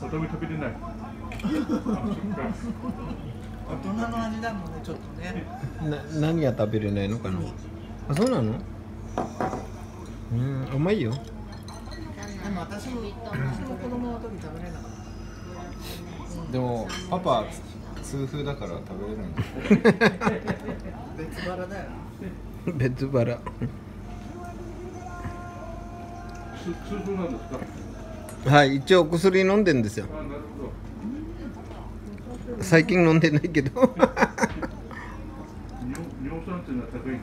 里見食べれない。大人の味だもんねちょっとね。な何が食べれないのかな？あそうなの？うんうまいよ。でも私も私も子供の時食べれなかった。でもパパ痛風だから食べれない。別腹だよ。別腹。す痛風なんですか？はい一応薬飲んでんですよ。最近飲んでないけど。尿尿酸っていうのは高い